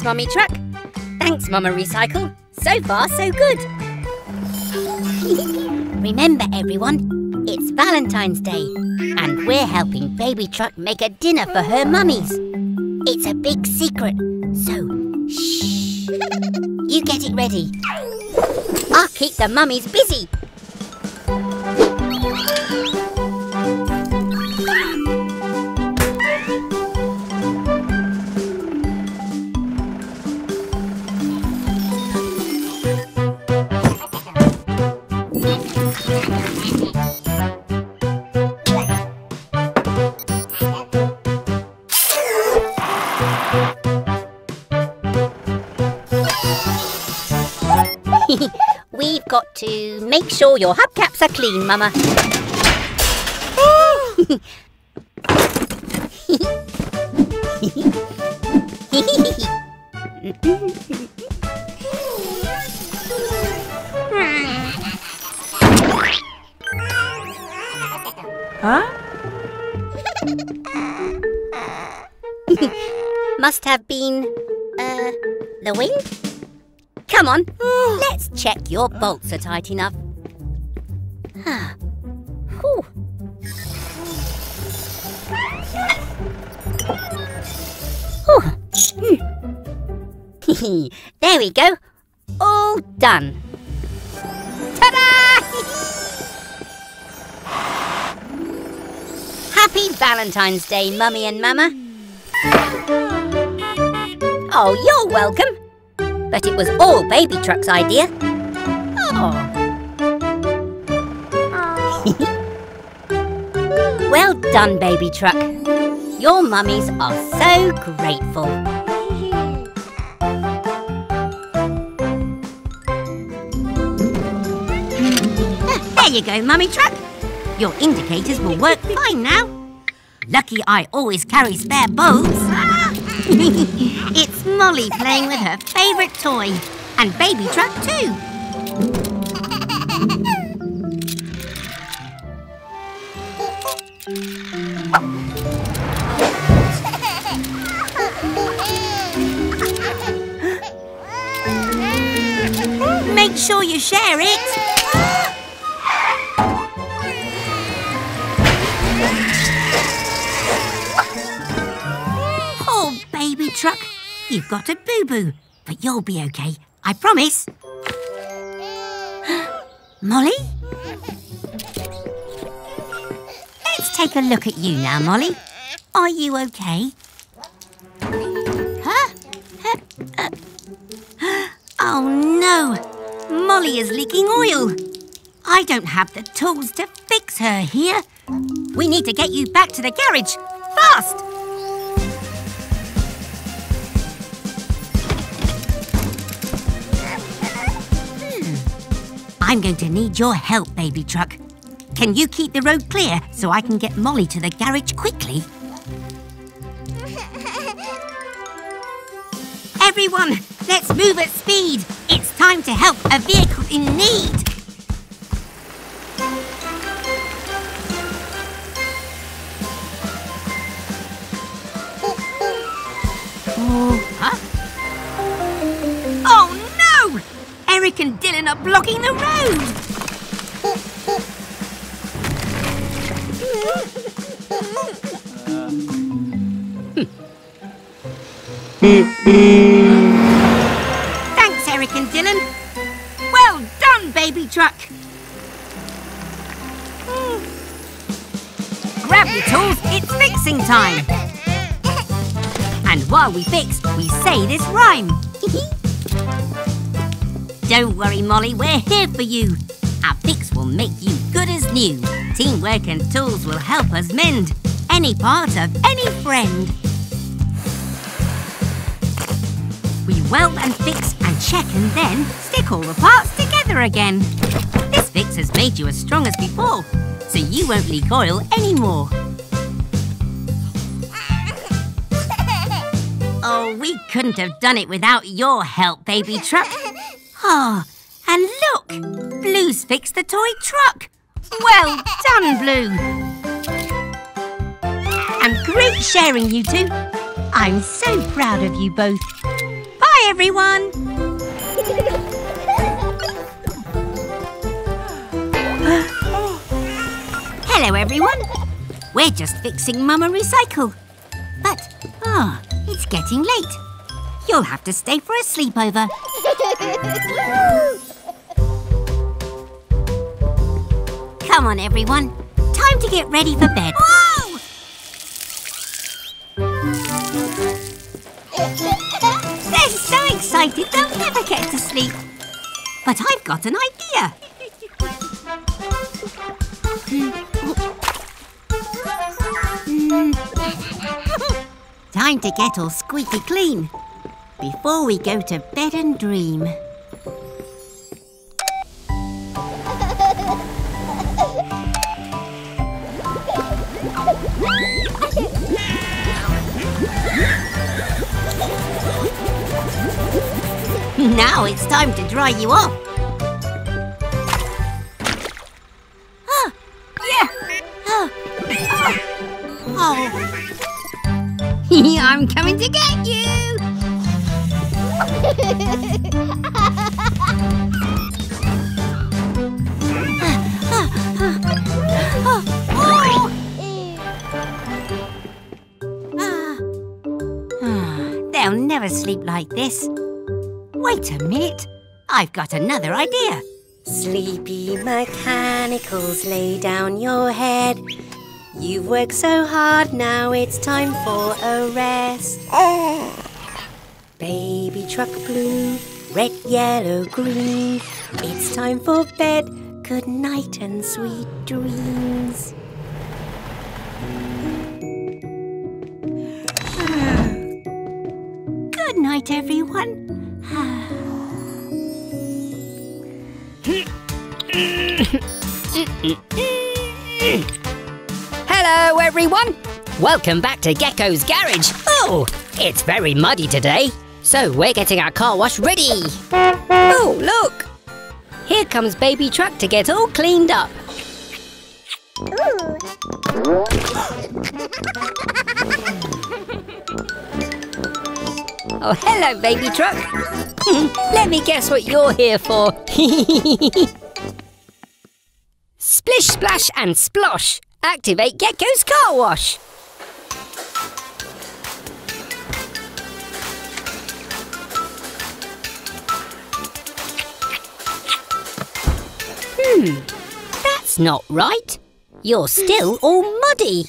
Thanks, Mummy Truck. Thanks, Mama Recycle. So far, so good. Remember, everyone, it's Valentine's Day, and we're helping Baby Truck make a dinner for her mummies. It's a big secret, so shh. You get it ready. I'll keep the mummies busy. Make sure your hubcaps are clean, Mama. Huh? Must have been, uh, the wind? Come on, let's check your bolts are tight enough. Whew. Whew. Hmm. there we go. All done. Ta-da! Happy Valentine's Day, Mummy and Mama. Oh, you're welcome. But it was all Baby Truck's idea. Oh. well done, Baby Truck. Your mummies are so grateful. There you go, Mummy Truck. Your indicators will work fine now. Lucky I always carry spare bulbs. Molly playing with her favourite toy. And Baby Truck too. Make sure you share it. Oh, baby truck, you've got a boo-boo, but you'll be okay, I promise. Molly? Let's take a look at you now, Molly. Are you okay? Huh? Uh, Oh no! Molly is leaking oil. I don't have the tools to fix her here. We need to get you back to the garage. Fast! I'm going to need your help, baby truck. Can you keep the road clear so I can get Molly to the garage quickly? Everyone, let's move at speed. It's time to help a vehicle in need. Eric and Dylan are blocking the road. Thanks, Eric and Dylan. Well done, baby truck. Grab your tools, it's fixing time. And while we fix, we say this rhyme. Don't worry, Molly, we're here for you. Our fix will make you good as new. Teamwork and tools will help us mend any part of any friend. We weld and fix and check and then stick all the parts together again. This fix has made you as strong as before, so you won't leak oil anymore. Oh, we couldn't have done it without your help, baby truck. Oh, and look! Blue's fixed the toy truck. Well done, Blue. And great sharing, you two. I'm so proud of you both. Bye, everyone! Hello, everyone. We're just fixing Mama Recycle. But, ah, oh, it's getting late. You'll have to stay for a sleepover. Come on, everyone. Time to get ready for bed. Whoa! They're so excited they'll never get to sleep. But I've got an idea. Time to get all squeaky clean before we go to bed and dream. now it's time to dry you off. This. Wait a minute. I've got another idea. Sleepy mechanicals, lay down your head. You've worked so hard, now it's time for a rest. Baby truck blue, red, yellow, green. It's time for bed. Good night and sweet dreams. Night, everyone. Hello, everyone. Welcome back to Gecko's Garage. Oh, it's very muddy today, so we're getting our car wash ready. Oh, look. Here comes Baby Truck to get all cleaned up. Oh, hello, baby truck. Let me guess what you're here for. Splish, splash and splosh. Activate Gecko's car wash. Hmm, that's not right. You're still all muddy.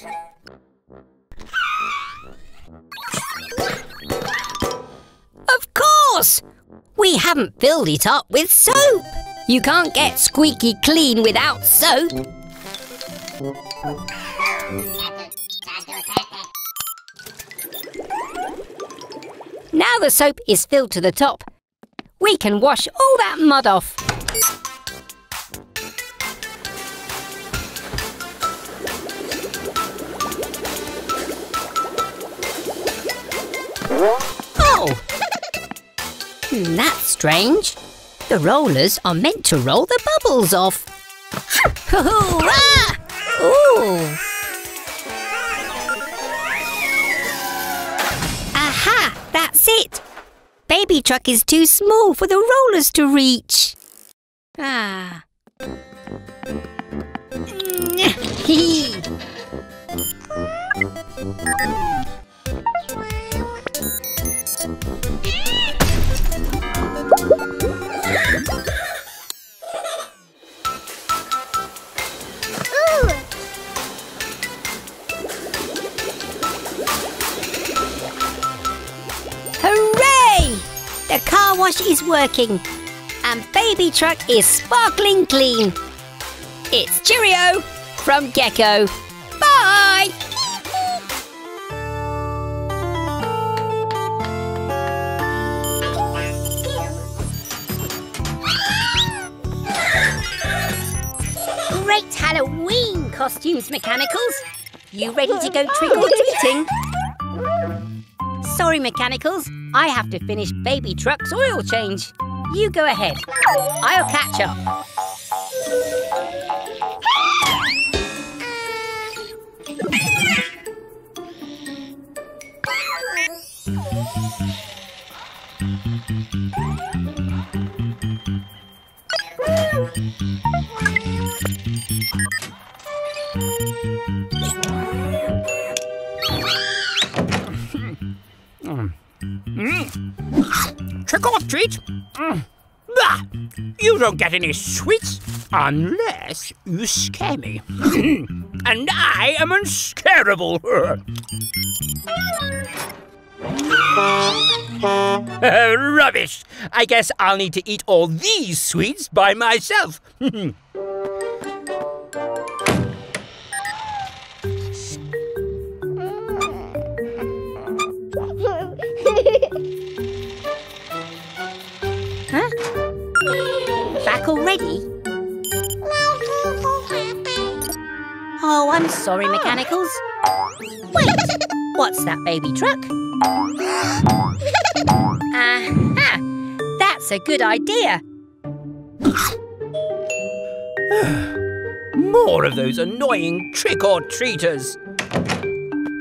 Course! We haven't filled it up with soap. You can't get squeaky clean without soap. Now the soap is filled to the top. We can wash all that mud off. Oh! That's strange. The rollers are meant to roll the bubbles off. Ooh! Aha! That's it! Baby truck is too small for the rollers to reach. Ah. Hee. wash is working and baby truck is sparkling clean. It's Cheerio from Gecko. Bye! Great Halloween costumes, Mechanicals. You ready to go trick-or-treating? Sorry, Mechanicals. I have to finish baby truck's oil change. You go ahead. I'll catch up. Don't get any sweets unless you scare me. and I am unscarable. Rubbish! I guess I'll need to eat all these sweets by myself. Back already? Oh, I'm sorry, oh. Mechanicals. Wait, what's that baby truck? Aha! That's a good idea. More of those annoying trick or treaters.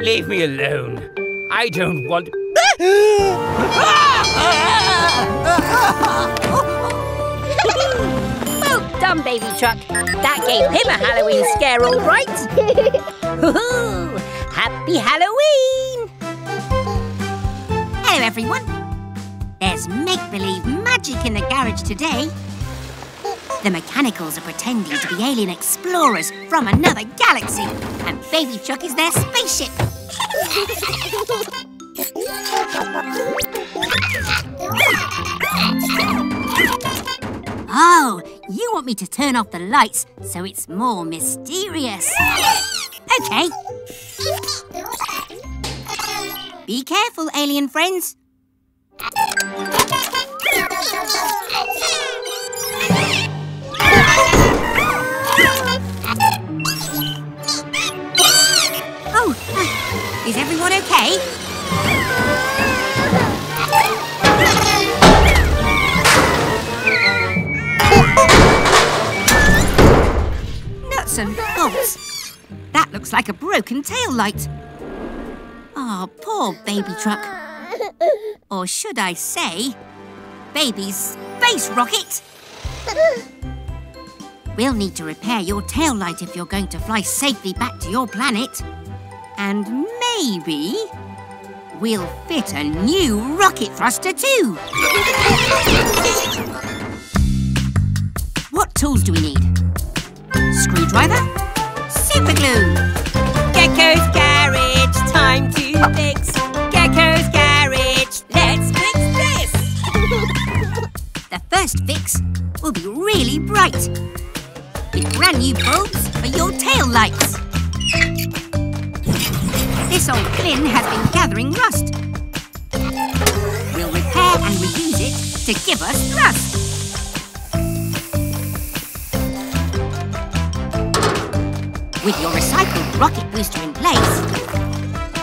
Leave me alone. I don't want. Done, baby truck. That gave him a Halloween scare, all right. Happy Halloween! Hello, everyone. There's make-believe magic in the garage today. The mechanicals are pretending to be alien explorers from another galaxy, and Baby Truck is their spaceship. Oh, you want me to turn off the lights so it's more mysterious. Okay. Be careful, alien friends. Oh, is everyone okay? Nuts and bolts. That looks like a broken tail light. Oh, poor baby truck. Or should I say, baby space rocket? We'll need to repair your tail light if you're going to fly safely back to your planet. And maybe we'll fit a new rocket thruster too. What tools do we need? Screwdriver? Super glue! Gecko's garage, time to fix. Gecko's garage, let's fix this! the first fix will be really bright. With brand new bulbs for your tail lights. This old fin has been gathering rust. We'll repair and reuse it to give us thrust. With your recycled rocket booster in place,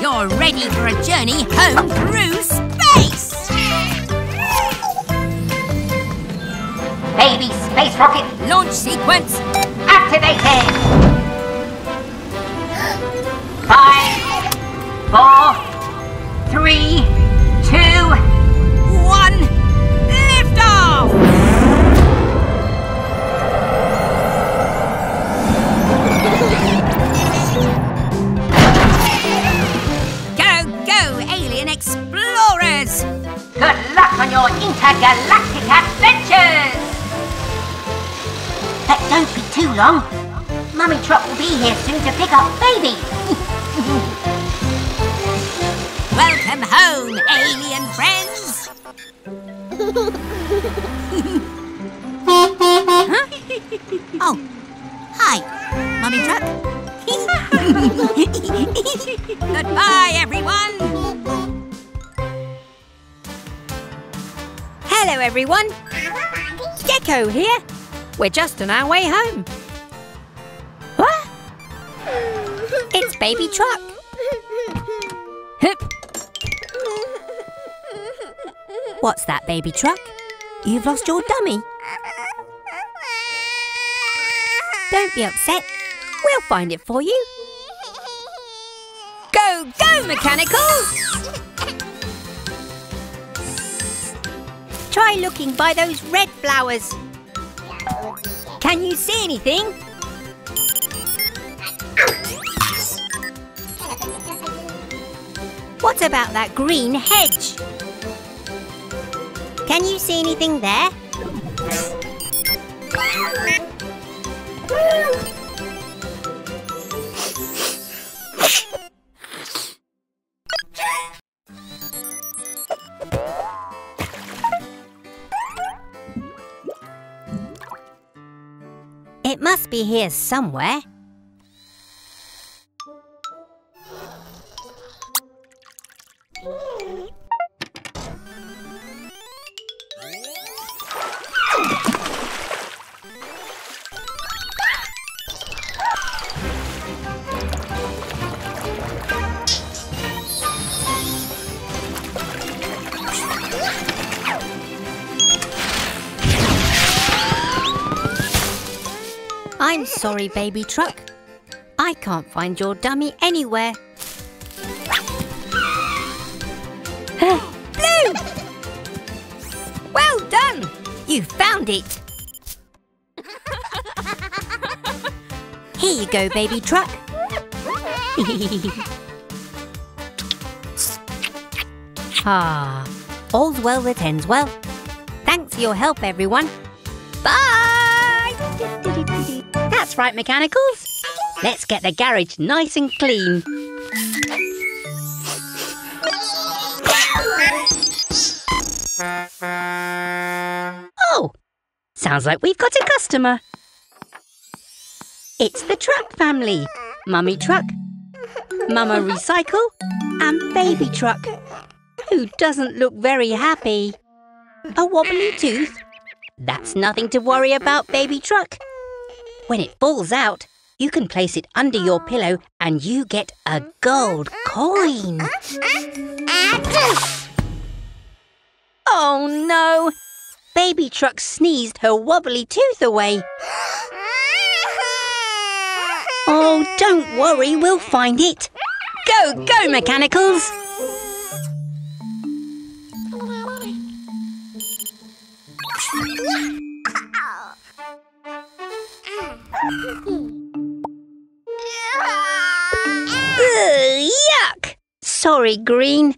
you're ready for a journey home through space! Baby space rocket launch sequence activated! Five, four, intergalactic adventures! But don't be too long. Mummy Truck will be here soon to pick up baby. Welcome home, alien friends! Here. We're just on our way home. What? It's Baby Truck. What's that, Baby Truck? You've lost your dummy. Don't be upset. We'll find it for you. Go, go, Mechanicals! Try looking by those red flowers. Can you see anything? What about that green hedge? Can you see anything there? Be here somewhere. Sorry, baby truck. I can't find your dummy anywhere. Blue! Well done! You found it! Here you go, baby truck. ah, all's well that ends well. Thanks for your help, everyone. Right, Mechanicals. Let's get the garage nice and clean. Oh, sounds like we've got a customer. It's the Truck family. Mummy Truck, Mama Recycle, and Baby Truck, who doesn't look very happy. A wobbly tooth? That's nothing to worry about, Baby Truck. When it falls out, you can place it under your pillow and you get a gold coin. Oh no! Baby Truck sneezed her wobbly tooth away. Oh, don't worry, we'll find it. Go, go, Mechanicals! Ugh, yuck! Sorry, Green.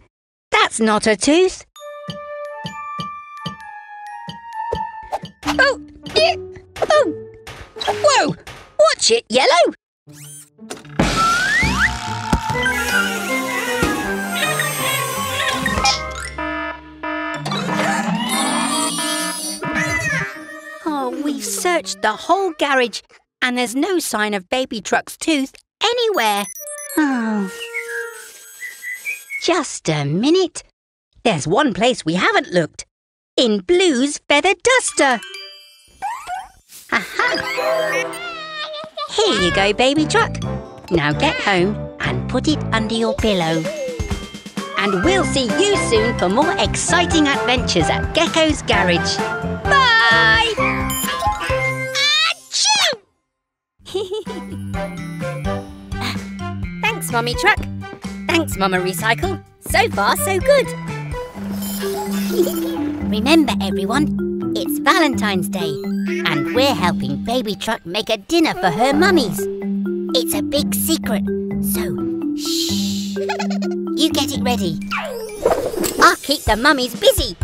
That's not a tooth. Oh, yeah. oh, whoa! Watch it, Yellow. Oh, we've searched the whole garage and there's no sign of Baby Truck's tooth anywhere. Oh. Just a minute. There's one place we haven't looked. In Blue's feather duster. Aha! Here you go, Baby Truck. Now get home and put it under your pillow. And we'll see you soon for more exciting adventures at Gecko's Garage. Bye! Mummy Truck. Thanks, Mama Recycle. So far, so good. Remember, everyone, it's Valentine's Day, and we're helping Baby Truck make a dinner for her mummies. It's a big secret, so shh. You get it ready. I'll keep the mummies busy.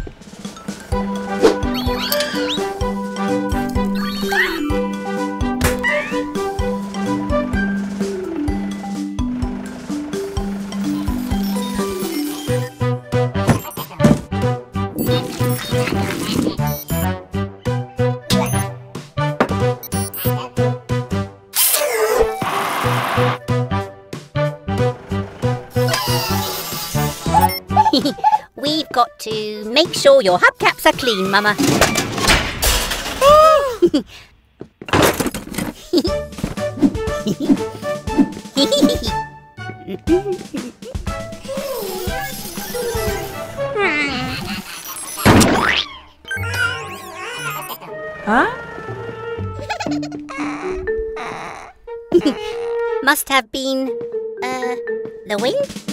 Make sure your hubcaps are clean, Mama. huh? Must have been, uh, the wind?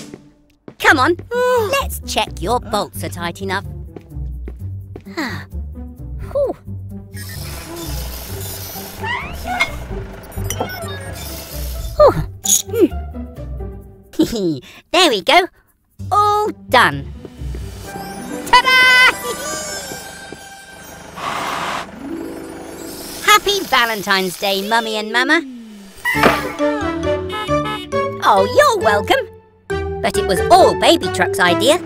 Come on, let's check your bolts are tight enough. Ah. Whew. There we go. all done. Ta-da! Happy Valentine's Day, Mummy and Mama. Oh, you're welcome. But it was all Baby Truck's idea.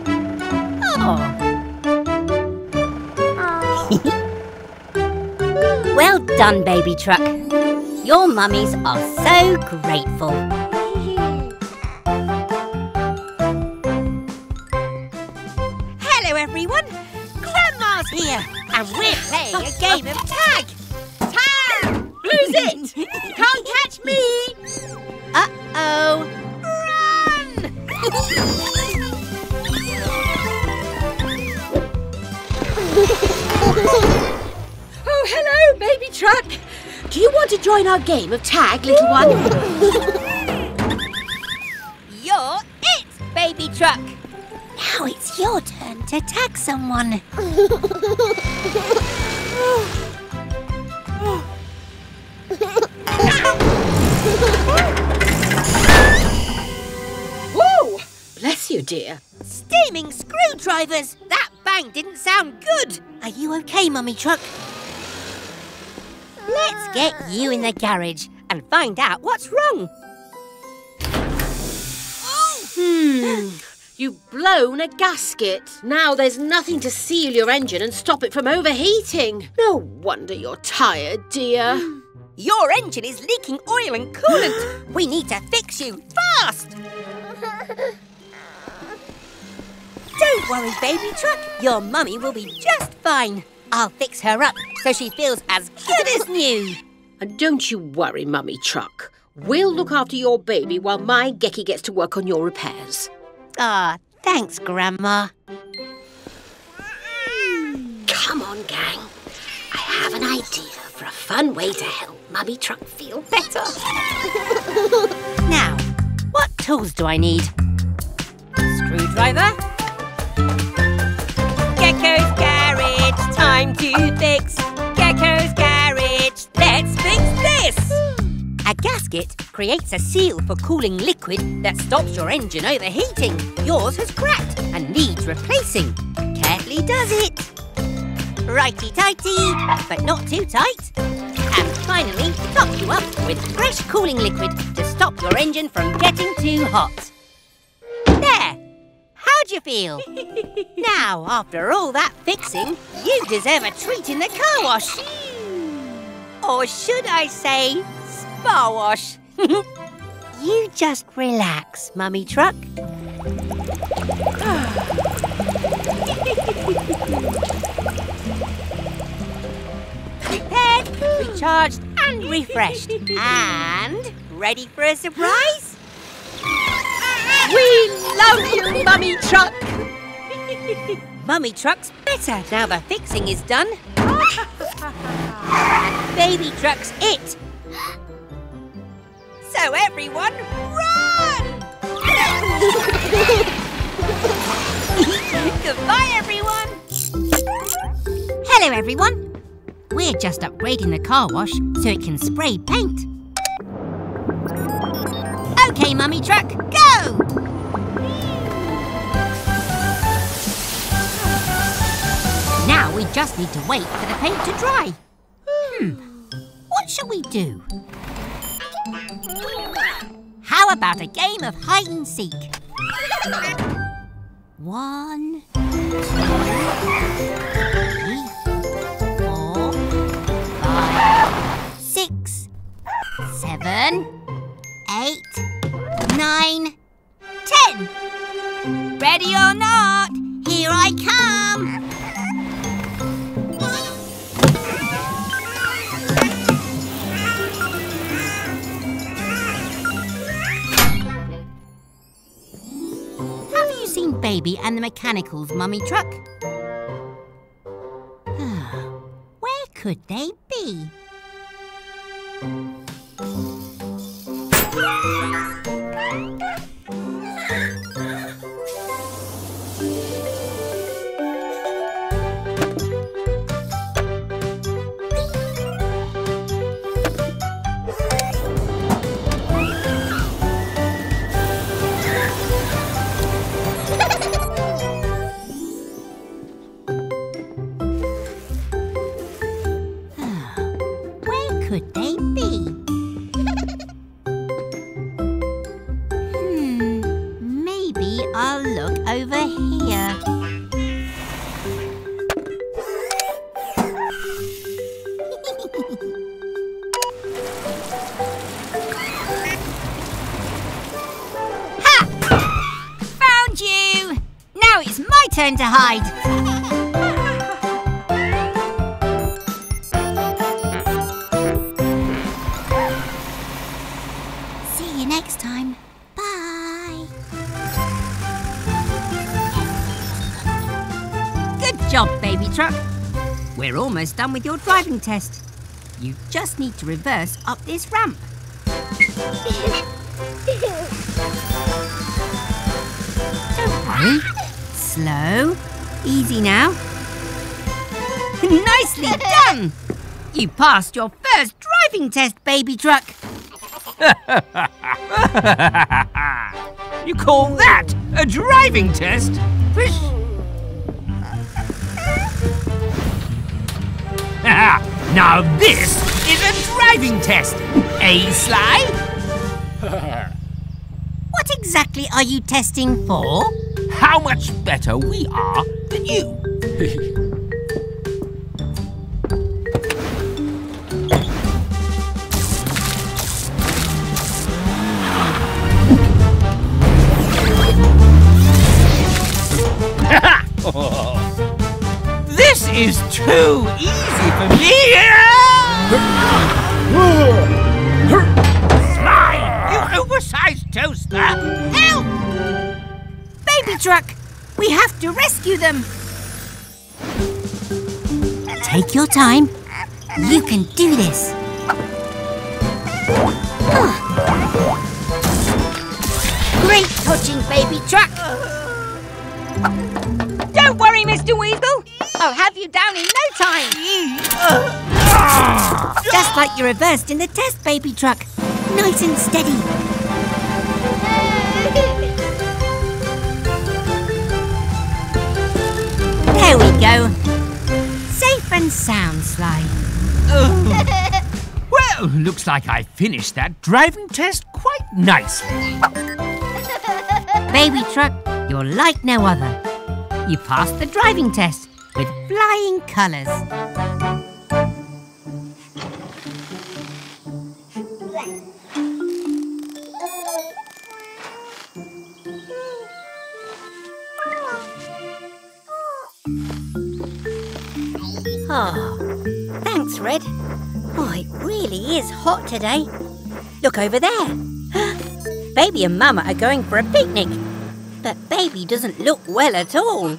Oh. well done, Baby Truck. Your mummies are so grateful. You want to join our game of tag, little one? You're it, Baby Truck. Now it's your turn to tag someone. Whoa! Bless you, dear. Steaming screwdrivers! That bang didn't sound good. Are you okay, Mummy Truck? Get you in the garage and find out what's wrong. Oh! Hmm. You've blown a gasket. Now there's nothing to seal your engine and stop it from overheating. No wonder you're tired, dear. Your engine is leaking oil and coolant. we need to fix you fast. Don't worry, baby truck. Your mummy will be just fine. I'll fix her up so she feels as good as new. And don't you worry, Mummy Truck. We'll look after your baby while my Gecky gets to work on your repairs. Ah, thanks, Grandma. Come on, gang. I have an idea for a fun way to help Mummy Truck feel better. Now, what tools do I need? Screwdriver. Gecko's garage, time to fix. Gasket creates a seal for cooling liquid that stops your engine overheating. Yours has cracked and needs replacing. Carefully does it. Righty-tighty, but not too tight. And finally, top you up with fresh cooling liquid to stop your engine from getting too hot. There! How'd you feel? now, after all that fixing, you deserve a treat in the car wash. Or should I say, spa wash? you just relax, Mummy Truck. Prepared, recharged and refreshed. And ready for a surprise? We love you, Mummy Truck. Mummy Truck's better now the fixing is done. and Baby Truck's it. So everyone, run! Goodbye, everyone. Hello, everyone. We're just upgrading the car wash so it can spray paint. Okay, Mummy Truck, go! Now we just need to wait for the paint to dry. Hmm, what shall we do? How about a game of hide and seek? One, two, three, four, five, six, seven, eight, nine, ten. Ready or not, here I come. baby and the mechanicals, Mummy Truck. Where could they be? job, baby truck. We're almost done with your driving test. You just need to reverse up this ramp. Don't worry. Slow. Easy now. Nicely done! You passed your first driving test, baby truck. You call that a driving test? Fish. now this is a driving test. Eh, Sly? What exactly are you testing for? How much better we are than you. is too easy for me. Slime, you oversized toaster. Help! Baby truck, we have to rescue them. Take your time. You can do this. Great touching, baby truck. Don't worry, Mr. Weasel. I'll have you down in no time. Just like you reversed in the test, baby truck. Nice and steady. There we go. Safe and sound, Sly. Well, looks like I finished that driving test quite nicely. Baby truck, you're like no other. You passed the driving test with flying colours. Oh, ah, thanks, Red. Oh, it really is hot today. Look over there. Baby and Mama are going for a picnic. But Baby doesn't look well at all.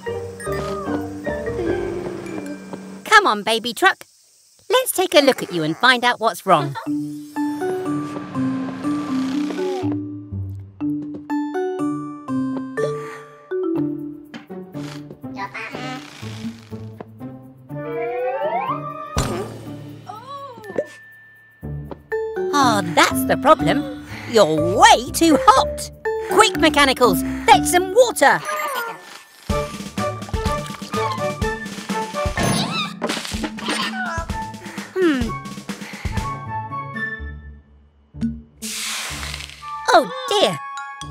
Come on, Baby Truck. Let's take a look at you and find out what's wrong. Oh, that's the problem. You're way too hot. Quick, Mechanicals, fetch some water.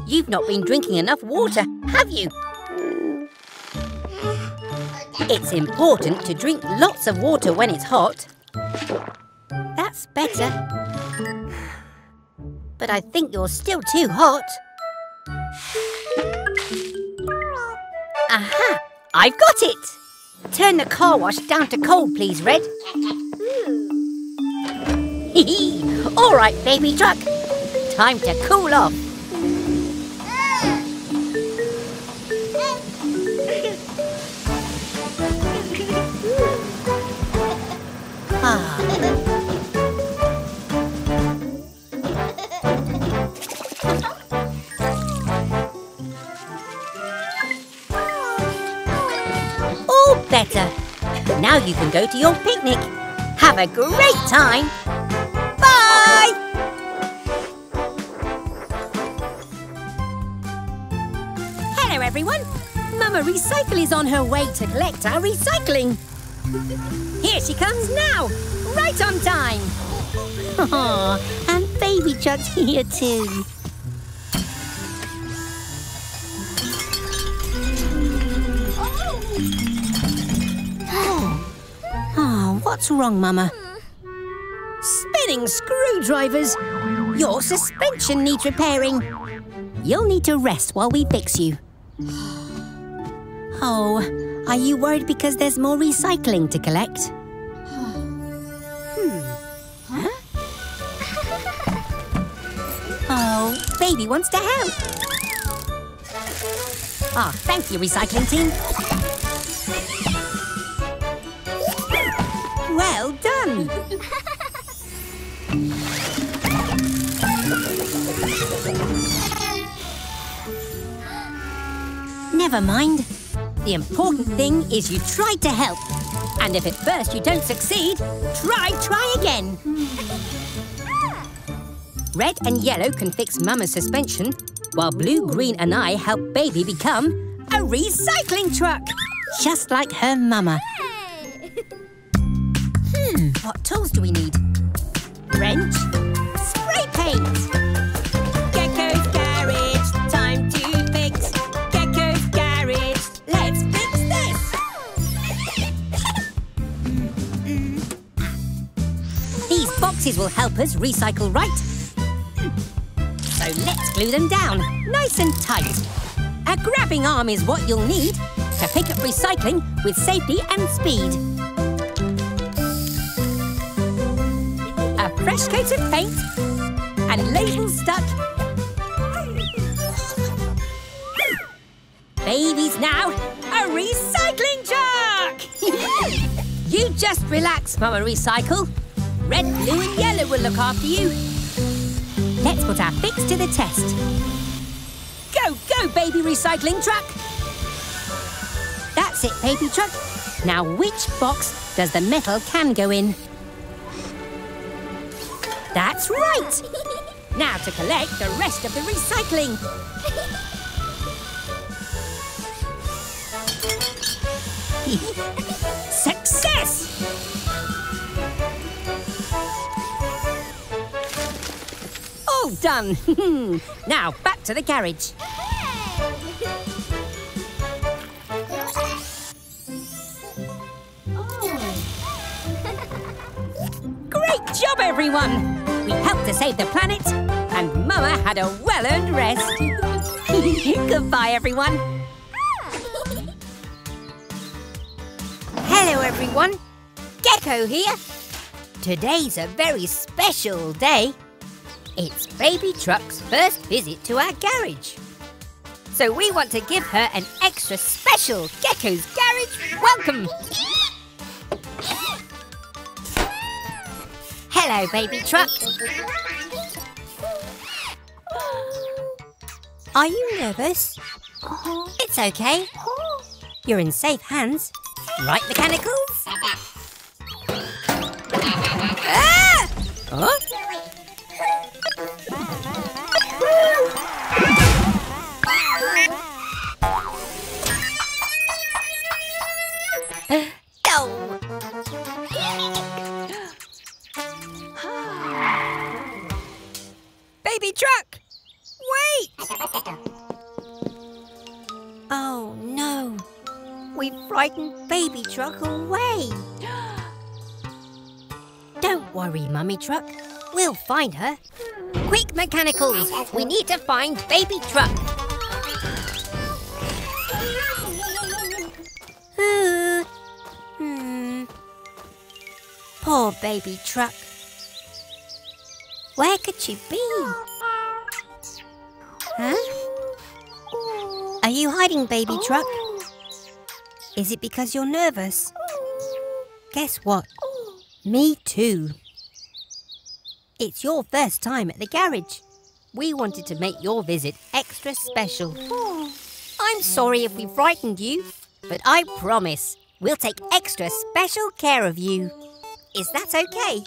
You've not been drinking enough water, have you? It's important to drink lots of water when it's hot. That's better. But I think you're still too hot. Aha! I've got it! Turn the car wash down to cold, please, Red. Hee All right, baby truck. Time to cool off. Now you can go to your picnic. Have a great time. Bye! Hello, everyone. Mama Recycle is on her way to collect our recycling. Here she comes now, right on time. Aw, and Baby Truck's here too. What's wrong, Mama? Spinning screwdrivers! Your suspension needs repairing. You'll need to rest while we fix you. Oh, are you worried because there's more recycling to collect? Hmm. Huh? Oh, baby wants to help. Ah, thank you, recycling team. Well done. Never mind. The important thing is you tried to help. And if at first you don't succeed, try, try again. Red and yellow can fix Mama's suspension, while blue, green and I help Baby become a recycling truck. Just like her Mama. What tools do we need? Wrench, spray paint. Gecko's garage, time to fix. Gecko's garage, let's fix this. These boxes will help us recycle right. So let's glue them down, nice and tight. A grabbing arm is what you'll need to pick up recycling with safety and speed. Fresh coat of paint and labels stuck. Baby's now a recycling truck! you just relax, Mama Recycle. Red, blue and yellow will look after you. Let's put our fix to the test. Go, go, baby recycling truck! That's it, baby truck. Now, which box does the metal can go in? That's right! Now to collect the rest of the recycling. Success! All done. now back to the garage. Great job, everyone! Save the planet, and Mama had a well-earned rest. Goodbye, everyone. Hello, everyone. Gecko here. Today's a very special day. It's Baby Truck's first visit to our garage. So we want to give her an extra special Gecko's Garage welcome. Hello, Baby Truck. Are you nervous? It's okay. You're in safe hands. Right, mechanicals? Ah! Huh? Mummy Truck. We'll find her. Quick, mechanicals! We need to find Baby Truck. Hmm. Poor Baby Truck. Where could she be? Huh? Are you hiding, Baby Truck? Is it because you're nervous? Guess what? Me too. It's your first time at the garage. We wanted to make your visit extra special. I'm sorry if we frightened you, but I promise we'll take extra special care of you. Is that okay?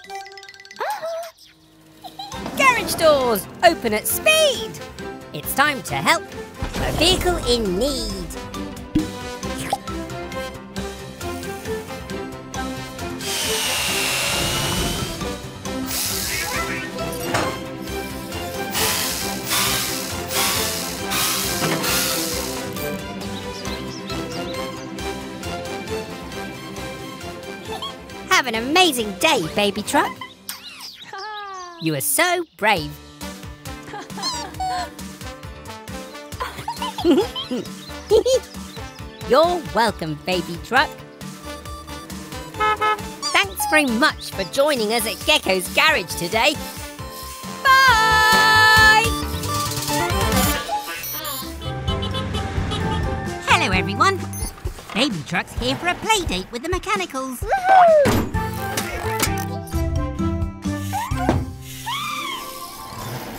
Garage doors open at speed. It's time to help a vehicle in need. An amazing day, baby truck. You are so brave. You're welcome, baby truck. Thanks very much for joining us at Gecko's Garage today. Bye! Hello, everyone. Baby Truck's here for a play date with the mechanicals.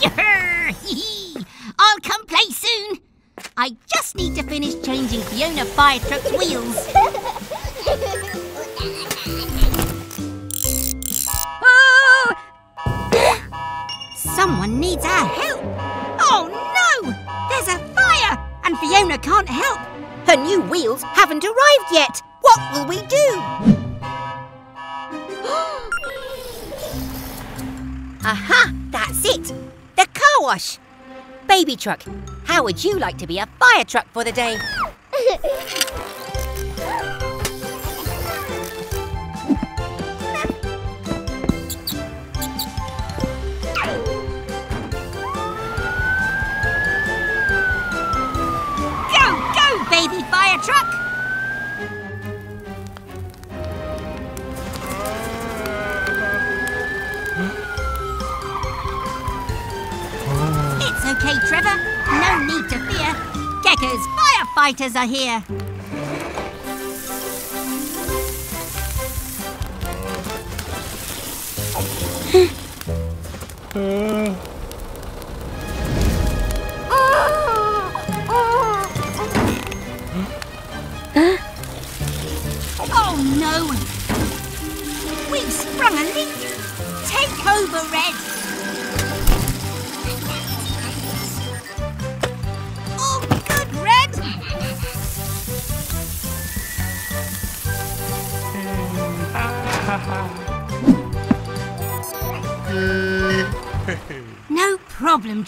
I'll come play soon. I just need to finish changing Fiona Fire Truck's wheels. Oh! Someone needs our help. Oh no! There's a fire, and Fiona can't help. Her new wheels haven't arrived yet. What will we do? Aha! Wash. Baby truck, how would you like to be a fire truck for the day? Go, go, baby fire truck! Firefighters are here.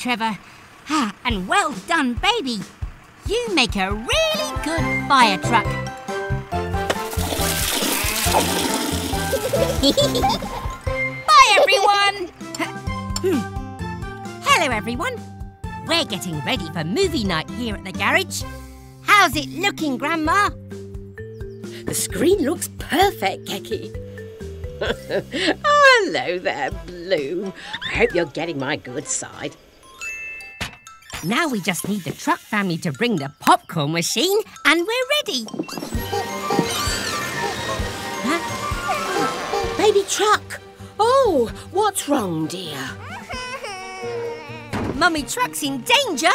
Trevor. Ah, and well done, baby. You make a really good fire truck. Bye, everyone! Hello, everyone. We're getting ready for movie night here at the garage. How's it looking, Grandma? The screen looks perfect, Gecky. oh, hello there, Blue. I hope you're getting my good side. Now we just need the truck family to bring the popcorn machine, and we're ready. Baby truck. Oh, what's wrong, dear? Mummy Truck's in danger.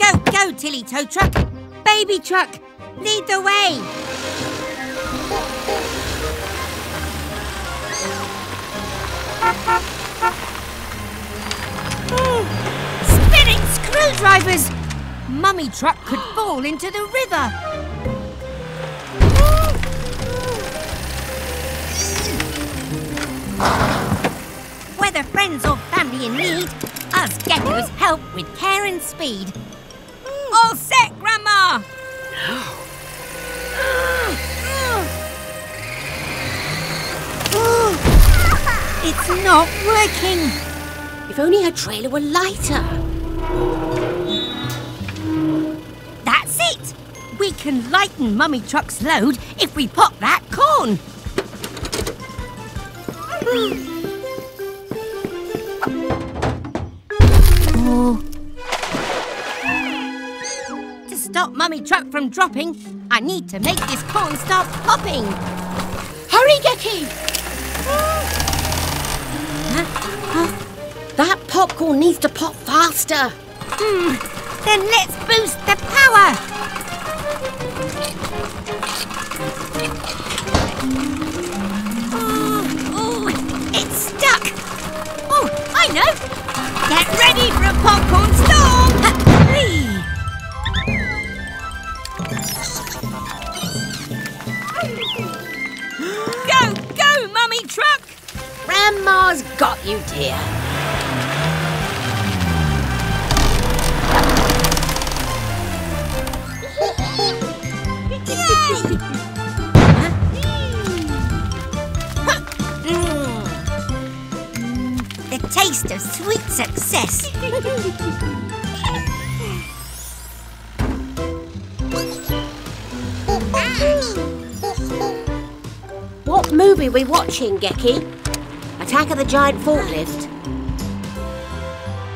Go, go, Tilly Tow Truck. Baby Truck, lead the way. Spinning screwdrivers! Mummy Truck could fall into the river. Whether friends or family in need, us geckos help with care and speed. All set, Grandma! It's not working. If only her trailer were lighter. We can lighten Mummy Truck's load if we pop that corn. Oh. To stop Mummy Truck from dropping, I need to make this corn start popping. Hurry, Gecky! That popcorn needs to pop faster. Hmm. Then let's boost the power. Get ready for a popcorn storm. Go, go, Mummy Truck! Grandma's got you, dear. Yay! Taste of sweet success. What movie we watching, Gecky? Attack of the Giant Forklift?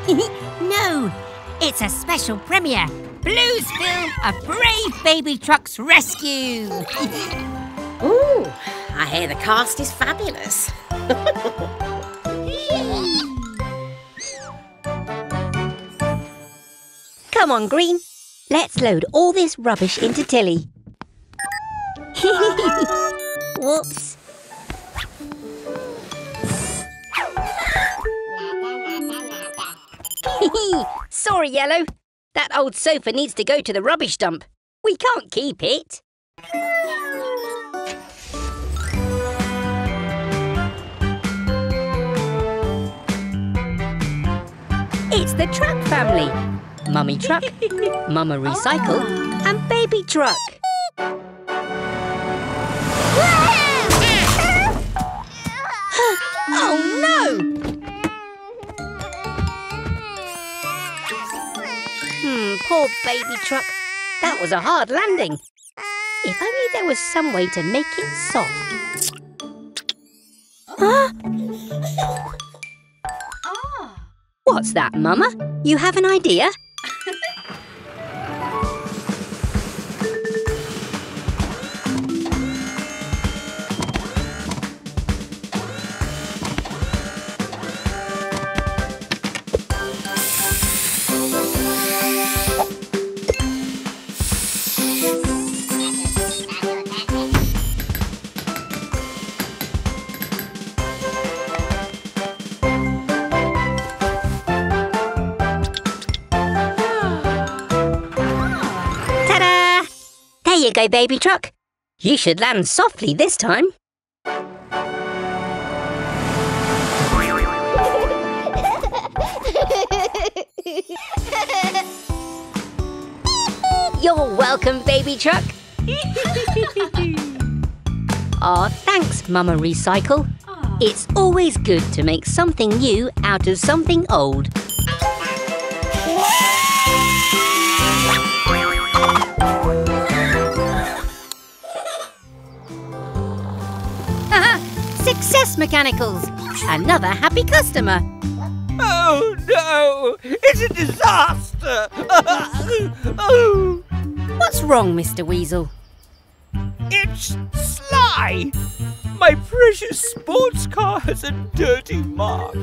no, it's a special premiere. Blue's film A Brave Baby Truck's Rescue. Ooh, I hear the cast is fabulous. Come on, Green. Let's load all this rubbish into Tilly. Whoops. Sorry, Yellow. That old sofa needs to go to the rubbish dump. We can't keep it. It's the Truck family. Mummy Truck, Mama Recycle, and Baby Truck. oh no! Hmm, poor Baby Truck. That was a hard landing. If only there was some way to make it soft. Huh? What's that, Mama? You have an idea? There you go, baby truck. You should land softly this time. You're welcome, baby truck. Aw, thanks, Mama Recycle. Ah. It's always good to make something new out of something old. Success Mechanicals! Another happy customer. Oh no! It's a disaster! oh, What's wrong, Mr. Weasel? it's Sly! My precious sports car has a dirty mark.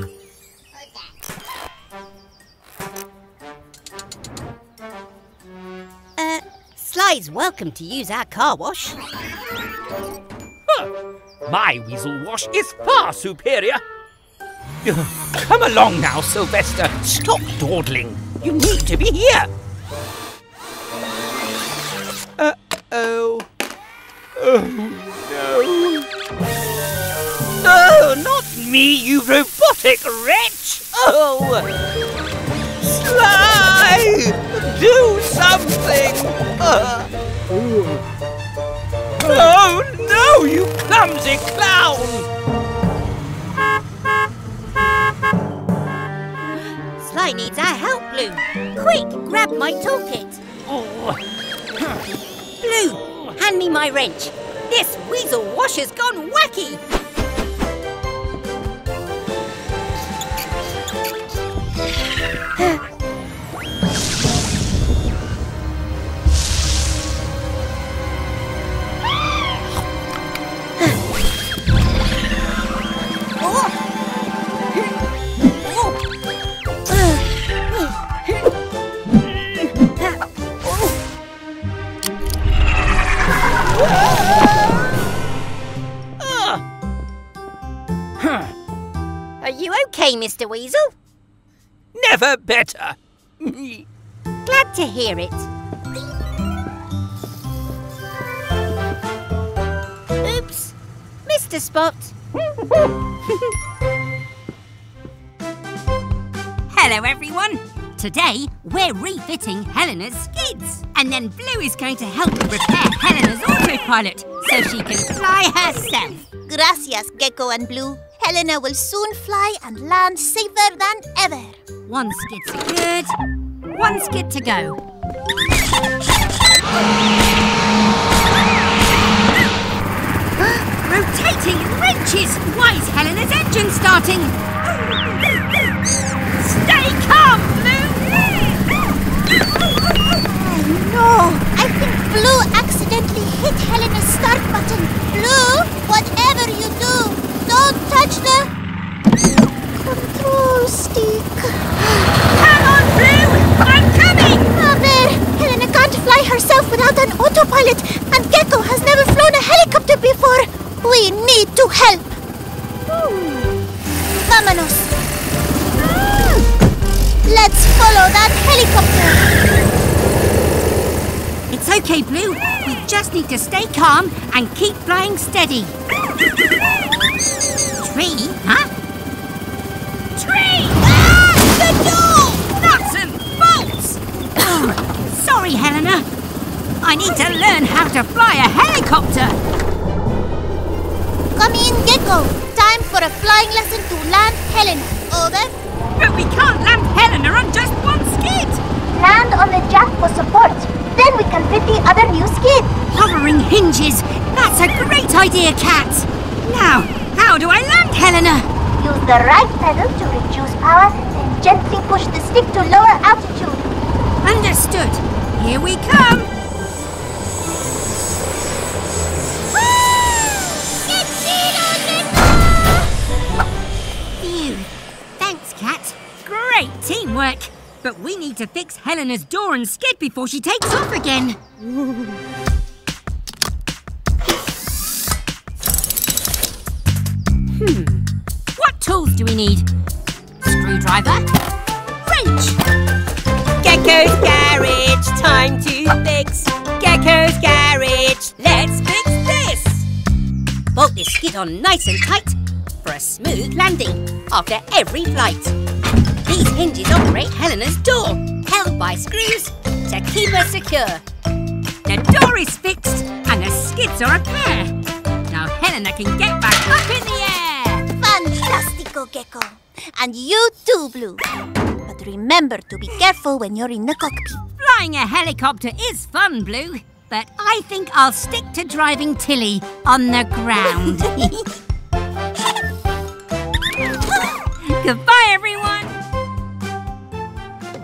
Uh, Sly's welcome to use our car wash. My weasel wash is far superior. Come along now, Sylvester. Stop dawdling. You need to be here. Uh oh. Oh no. No, not me, you robotic wretch! Oh! Sly! Do something! Uh. Oh no, you clumsy clown! Sly needs our help, Blue. Quick, grab my toolkit. Oh, Blue, hand me my wrench. This weasel wash has gone wacky. Mr. Weasel? never better. Glad to hear it. Oops, Mr. Spot. Hello, everyone. Today, we're refitting Helena's skids. And then Blue is going to help repair Helena's autopilot so she can fly herself. Gracias, Gecko and Blue. Helena will soon fly and land safer than ever. One skid secured, one skid to go. Rotating wrenches! Why is Helena's engine starting? Stay calm, Blue! Oh, No, I think Blue accidentally hit Helena's start button. Blue, whatever you do, don't touch the control stick. Come on, Blue! I'm coming! Mother, Helena can't fly herself without an autopilot, and Gecko has never flown a helicopter before. We need to help. Hmm. Vámonos. Let's follow that helicopter. It's okay, Blue. We just need to stay calm and keep flying steady. Tree? Huh? Tree! Ah! The door! Nuts and bolts! Oh, sorry, Helena. I need to learn how to fly a helicopter. Come in, Gecko. Time for a flying lesson to land Helena. Over. But we can't land Helena on just one skid. Land on the jack for support. Then we can fit the other new skid. Hovering hinges. That's a great idea, Cat. Now, how do I land Helena? Use the right pedal to reduce power, then gently push the stick to lower altitude. Understood. Here we come. Phew. Thanks, Cat. Great teamwork. But we need to fix Helena's door and skid before she takes off again. Tools do we need? Screwdriver? Wrench! Gecko's garage, time to fix. Gecko's garage, let's fix this. Bolt this skid on nice and tight for a smooth landing after every flight. These hinges operate Helena's door, held by screws to keep her secure. The door is fixed and the skids are a pair. Now Helena can get back up in the air. Fantastico, Gecko. And you too, Blue. But remember to be careful when you're in the cockpit. Flying a helicopter is fun, Blue, but I think I'll stick to driving Tilly on the ground. Goodbye, everyone.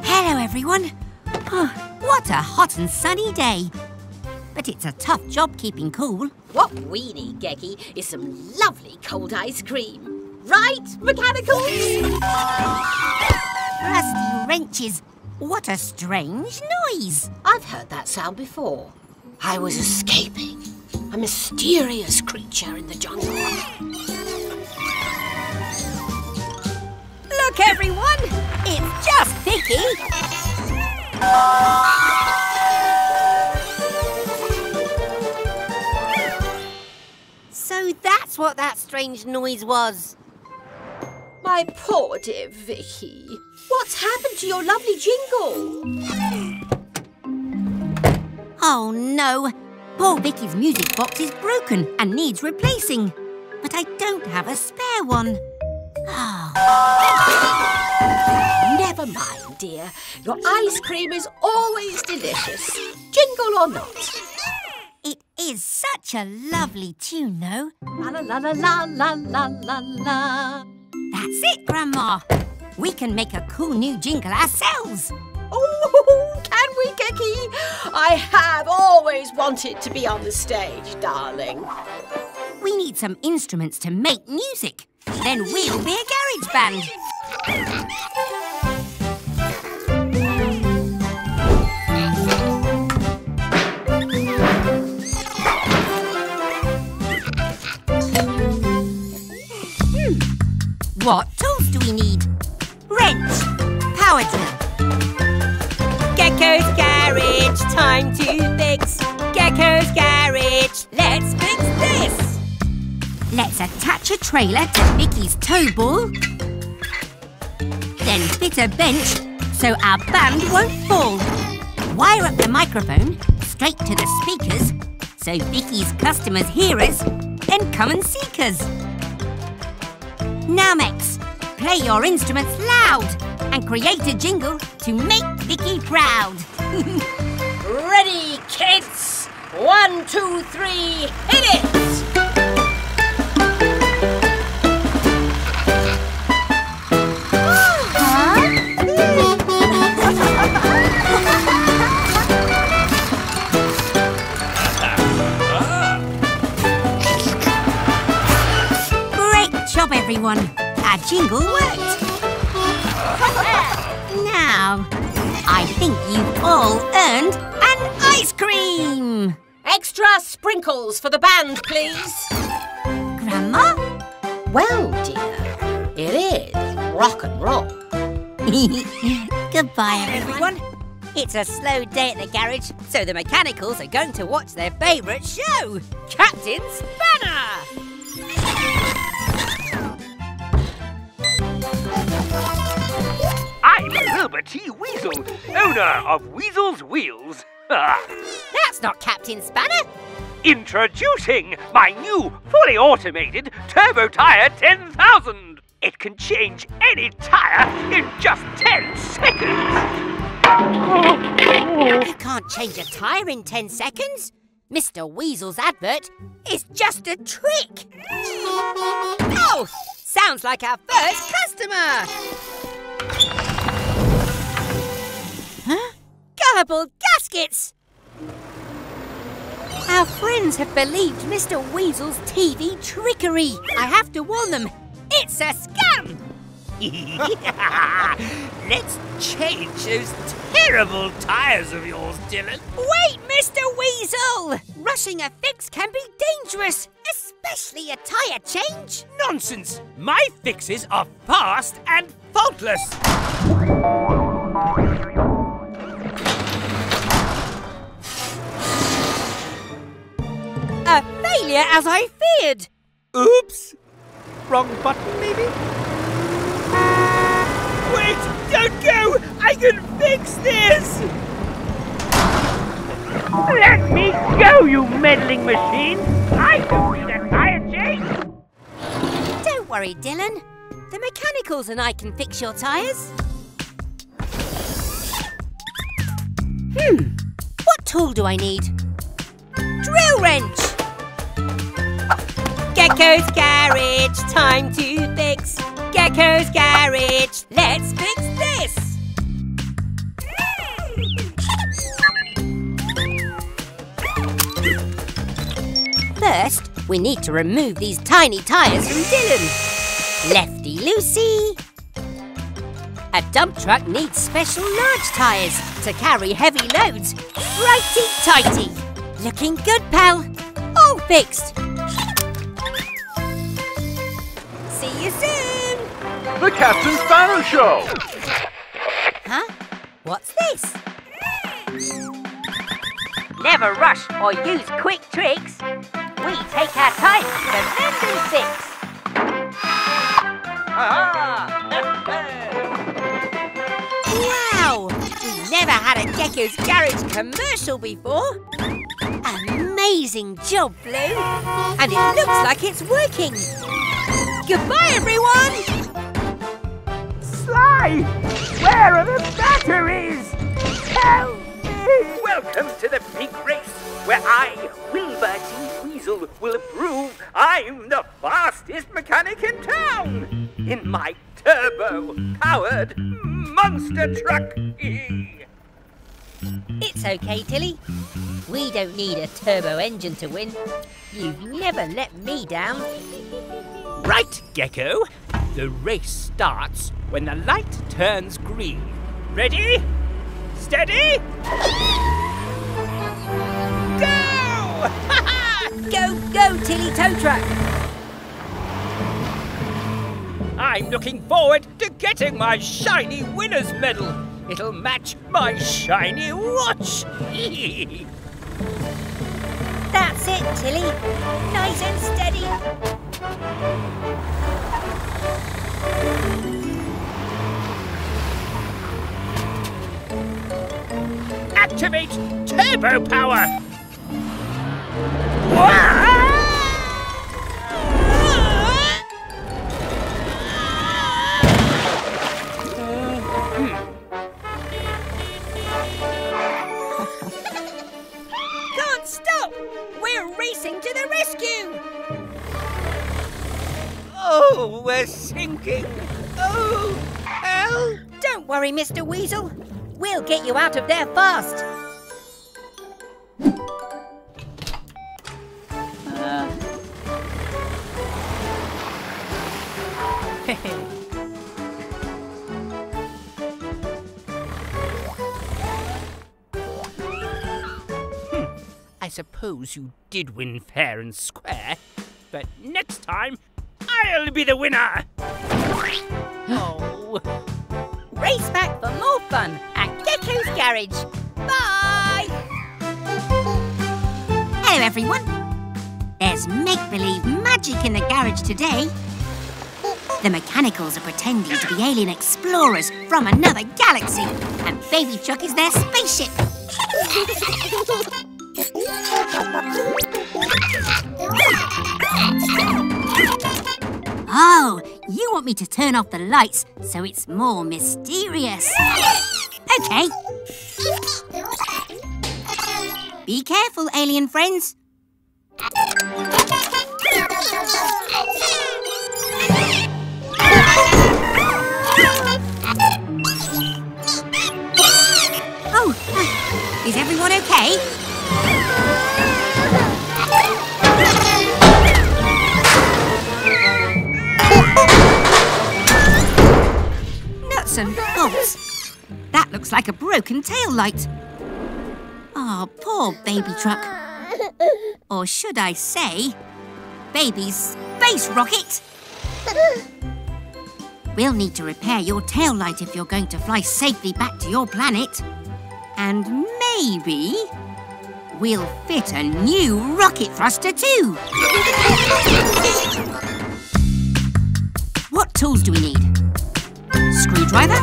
Hello, everyone. Oh, what a hot and sunny day. But it's a tough job keeping cool. What we need, Gecky, is some lovely cold ice cream. Right, mechanicals? Rusty wrenches. What a strange noise. I've heard that sound before. I was escaping a mysterious creature in the jungle. Look, everyone. It's just Vicky. So that's what that strange noise was. My poor dear Vicky. What's happened to your lovely jingle? Oh no! Poor Vicky's music box is broken and needs replacing. But I don't have a spare one. Oh, Never mind, dear. Your ice cream is always delicious. Jingle or not. it is such a lovely tune, though. La la la la la la la la la. That's it, Grandma. We can make a cool new jingle ourselves. Oh, can we, Gecky? I have always wanted to be on the stage, darling. We need some instruments to make music. Then we'll be a garage band. What tools do we need? Wrench, power drill, Gecko's garage, time to fix. Gecko's garage, let's fix this. Let's attach a trailer to Vicky's tow ball. Then fit a bench so our band won't fall. Wire up the microphone straight to the speakers so Vicky's customers hear us, then come and seek us. Namex, play your instruments loud and create a jingle to make Vicky proud. Ready, kids? One, two, three, hit it! Everyone. Our jingle worked. now, I think you've all earned an ice cream. Extra sprinkles for the band, please. Grandma? Well, dear, it is rock and roll. Goodbye, everyone. It's a slow day at the garage, so the mechanicals are going to watch their favourite show, Captain Spanner. I'm Herbert T. Weasel, owner of Weasel's Wheels. That's not Captain Spanner. Introducing my new fully automated Turbo Tire 10,000. It can change any tire in just 10 seconds. You can't change a tyre in 10 seconds. Mr. Weasel's advert is just a trick. Oh, sounds like our first customer. Gullible gaskets. Our friends have believed Mr. Weasel's TV trickery. I have to warn them. It's a scam. Let's change those terrible tires of yours, Dylan. Wait, Mr. Weasel! Rushing a fix can be dangerous, especially a tyre change. Nonsense! My fixes are fast and faultless. Failure as I feared. Oops! Wrong button, maybe? Wait! Don't go! I can fix this! Let me go, you meddling machine! I don't need a tire change! Don't worry, Dylan. The mechanicals and I can fix your tyres. Hmm. What tool do I need? Drill wrench! Gecko's garage, time to fix. Gecko's garage, let's fix this. First, we need to remove these tiny tyres from Dylan. Lefty Lucy. A dump truck needs special large tyres to carry heavy loads. Righty tighty. Looking good, pal. All fixed. Soon. The Captain Spanner Show! Huh? What's this? Never rush or use quick tricks. We take our time to mend and fix. Wow! We've never had a Gecko's Garage commercial before. Amazing job, Blue. And it looks like it's working. Goodbye, everyone. Sly! Where are the batteries? Help me! Welcome to the big race, where I, Wilbur T. Weasel, will prove I'm the fastest mechanic in town! In my turbo-powered monster truck! It's okay, Tilly. We don't need a turbo engine to win. You've never let me down. Right, Gecko. The race starts when the light turns green. Ready? Steady? Go! Go, go, Tilly Tow Truck. I'm looking forward to getting my shiny winner's medal. It'll match my shiny watch. That's it, Tilly. Nice and steady. Activate turbo power! Can't stop! We're racing to the rescue! Oh, we're sinking. Oh, help! Don't worry, Mr. Weasel. We'll get you out of there fast. I suppose you did win fair and square, but next time I'll be the winner. Oh, Race back for more fun at Gecko's Garage. Bye! Hello, everyone. There's make-believe magic in the garage today. The mechanicals are pretending to be alien explorers from another galaxy, and Baby Truck is their spaceship. Oh, you want me to turn off the lights so it's more mysterious. Okay. Be careful, alien friends. Oh, uh, is everyone okay? Nuts and bolts. That looks like a broken tail light. Oh, poor baby truck. Or should I say, baby's space rocket? We'll need to repair your tail light if you're going to fly safely back to your planet. And maybe we'll fit a new rocket thruster too. What tools do we need? Screwdriver?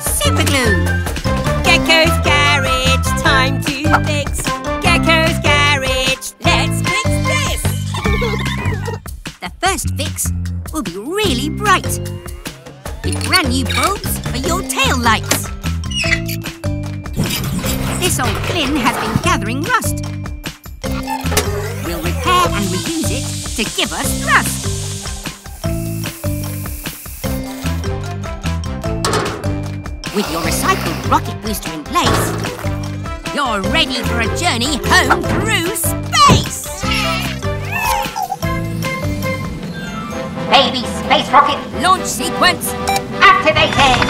Super glue! Gecko's Garage, time to fix. Gecko's Garage, let's fix this. The first fix will be really bright. With brand new bulbs for your tail lights. This old fin has been gathering rust. We'll repair and reuse it to give us thrust. With your recycled rocket booster in place, you're ready for a journey home through space! Baby space rocket launch sequence activated!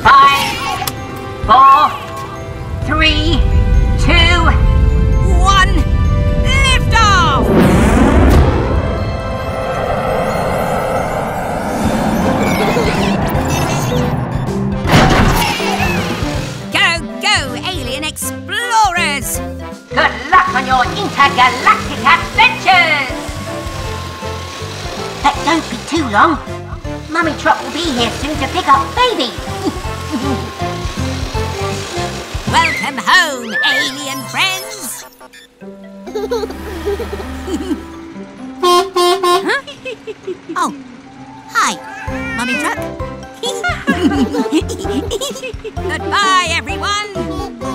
Five, four, three, your intergalactic adventures! But don't be too long. Mummy Truck will be here soon to pick up baby. Welcome home, alien friends! huh? Oh, hi, Mummy Truck. Goodbye, everyone.